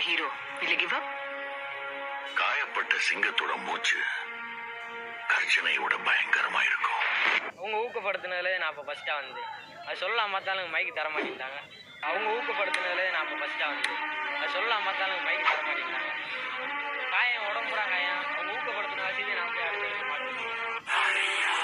Hero you give காயப்பட்ட சிங்கத்தோட மூச்சு கர்ச்சனையோட பயங்கரமா இருக்கும் அவங்க ஊக்கப்படுத்தினதுல நான் இப்போ ஃபஸ்ட்டாக வந்து அது சொல்லலாம் பார்த்தாலும் மைக்கு தர மாட்டேங்கிறாங்க அவங்க ஊக்கப்படுத்தினதுல நான் இப்போ ஃபஸ்ட்டாக வந்து அது சொல்லலாம் பார்த்தாலும் மைக்கு தர மாட்டேங்கிறாங்க காயம் உடம்புறா காயம். அவங்க ஊக்கப்படுத்தின வசதி நான் போய் அடுத்த மாட்டேன்